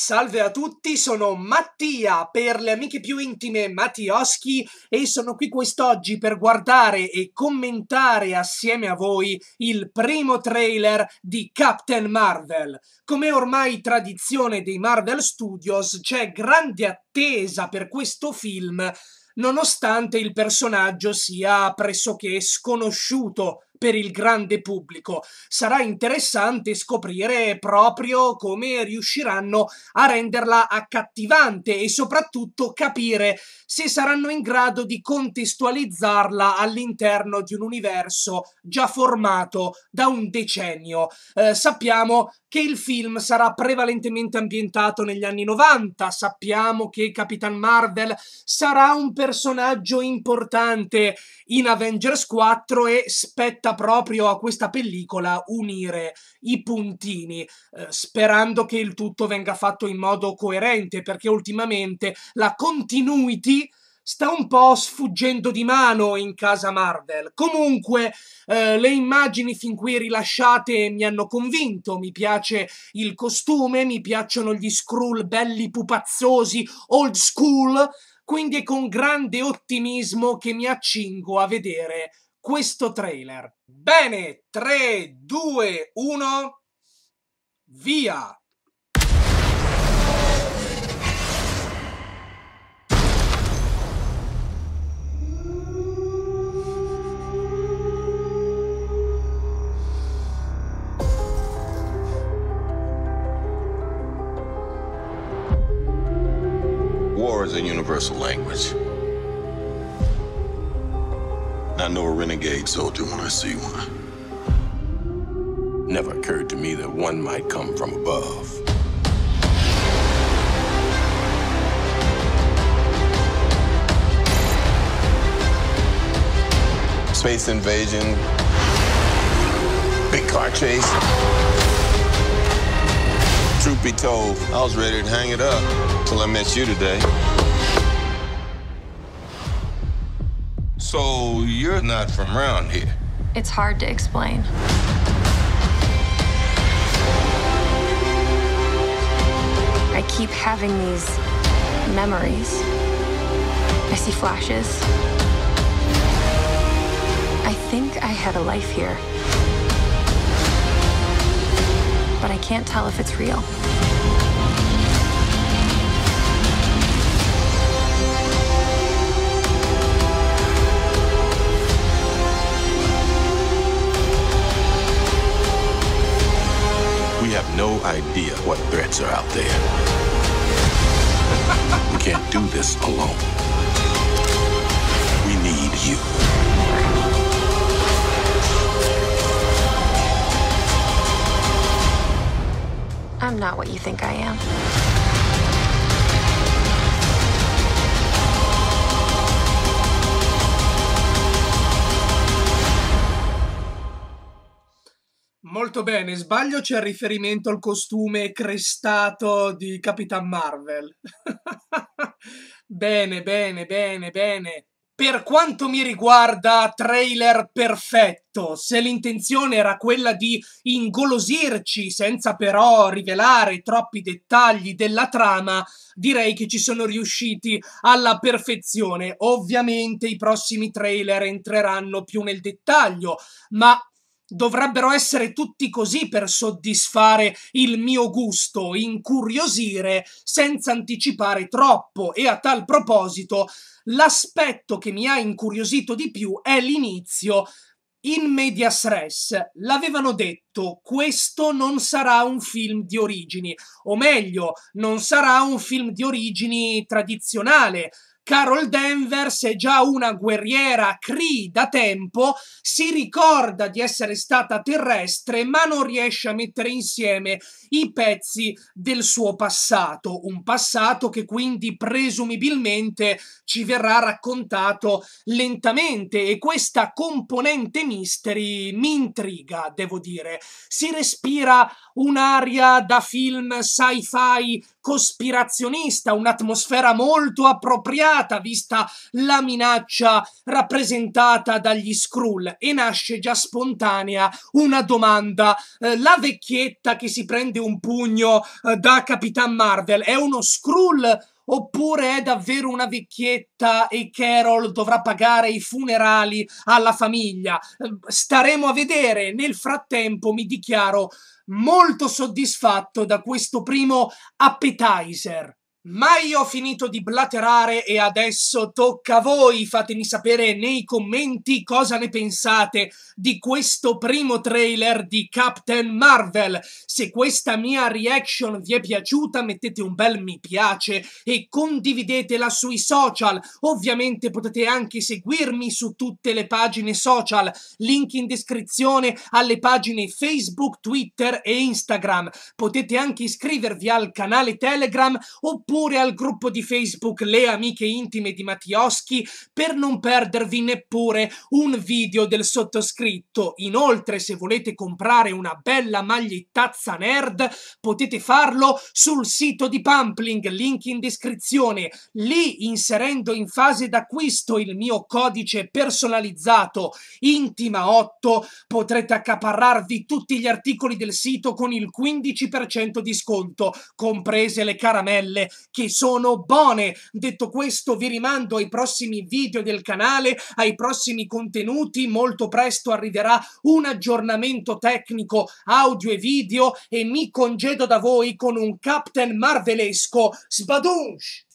Salve a tutti, sono Mattia per le amiche più intime Mattioschi e sono qui quest'oggi per guardare e commentare assieme a voi il primo trailer di Captain Marvel. Come ormai tradizione dei Marvel Studios c'è grande attesa per questo film nonostante il personaggio sia pressoché sconosciuto per il grande pubblico. Sarà interessante scoprire proprio come riusciranno a renderla accattivante e soprattutto capire se saranno in grado di contestualizzarla all'interno di un universo già formato da un decennio. Eh, sappiamo che il film sarà prevalentemente ambientato negli anni 90, sappiamo che Capitan Marvel sarà un personaggio importante in Avengers 4 e spetta spetta proprio a questa pellicola unire i puntini, eh, sperando che il tutto venga fatto in modo coerente, perché ultimamente la continuity sta un po' sfuggendo di mano in casa Marvel. Comunque, eh, le immagini fin qui rilasciate mi hanno convinto. Mi piace il costume, mi piacciono gli Skrull belli pupazzosi, old school. Quindi è con grande ottimismo che mi accingo a vedere questo trailer. Bene, 3, 2, 1, via! War is a universal language. I know a renegade soldier when I see one. Never occurred to me that one might come from above. Space invasion, big car chase. Truth be told, I was ready to hang it up till I met you today. So you're not from around here? It's hard to explain. I keep having these memories. I see flashes. I think I had a life here. But I can't tell if it's real. Idea what threats are out there. we can't do this alone. We need you. I'm not what you think I am. Molto bene, sbaglio c'è riferimento al costume crestato di Capitan Marvel. bene, bene, bene, bene. Per quanto mi riguarda, trailer perfetto. Se l'intenzione era quella di ingolosirci senza però rivelare troppi dettagli della trama, direi che ci sono riusciti alla perfezione. Ovviamente i prossimi trailer entreranno più nel dettaglio, ma dovrebbero essere tutti così per soddisfare il mio gusto, incuriosire senza anticipare troppo. E a tal proposito l'aspetto che mi ha incuriosito di più è l'inizio in medias res l'avevano detto questo non sarà un film di origini o meglio non sarà un film di origini tradizionale Carol Danvers è già una guerriera Cree da tempo, si ricorda di essere stata terrestre ma non riesce a mettere insieme i pezzi del suo passato, un passato che quindi presumibilmente ci verrà raccontato lentamente e questa componente mystery mi intriga, devo dire. Si respira un'aria da film sci-fi cospirazionista, un'atmosfera molto appropriata vista la minaccia rappresentata dagli Skrull e nasce già spontanea una domanda. Eh, la vecchietta che si prende un pugno eh, da Capitan Marvel è uno Skrull oppure è davvero una vecchietta e Carol dovrà pagare i funerali alla famiglia? Eh, staremo a vedere. Nel frattempo mi dichiaro molto soddisfatto da questo primo appetizer. Ma io ho finito di blaterare e adesso tocca a voi, fatemi sapere nei commenti cosa ne pensate di questo primo trailer di Captain Marvel. Se questa mia reaction vi è piaciuta mettete un bel mi piace e condividetela sui social. Ovviamente potete anche seguirmi su tutte le pagine social, link in descrizione alle pagine Facebook, Twitter e Instagram. Potete anche iscrivervi al canale Telegram oppure oppure al gruppo di Facebook Le Amiche Intime di Mattioschi per non perdervi neppure un video del sottoscritto. Inoltre, se volete comprare una bella magliettazza nerd, potete farlo sul sito di Pumpling, link in descrizione. Lì, inserendo in fase d'acquisto il mio codice personalizzato Intima8, potrete accaparrarvi tutti gli articoli del sito con il 15% di sconto, comprese le caramelle che sono buone. Detto questo vi rimando ai prossimi video del canale, ai prossimi contenuti, molto presto arriverà un aggiornamento tecnico audio e video e mi congedo da voi con un Captain Marvelesco sbadunsh!